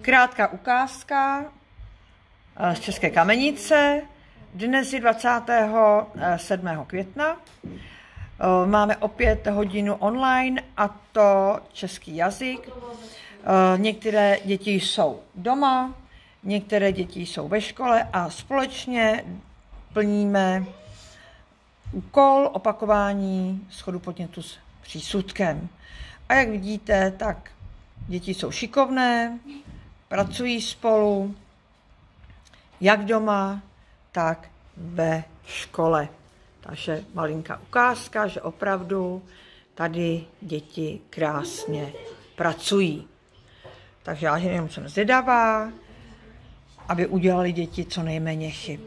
Krátká ukázka eh, z České kamenice. Dnes je 27. května. Eh, máme opět hodinu online a to český jazyk. Eh, některé děti jsou doma, některé děti jsou ve škole a společně plníme úkol opakování schodu podnětu s přísudkem. A jak vidíte, tak děti jsou šikovné, pracují spolu, jak doma, tak ve škole. Takže malinká ukázka, že opravdu tady děti krásně pracují. Takže já jenom jsem zvědavá, aby udělali děti co nejméně chyb.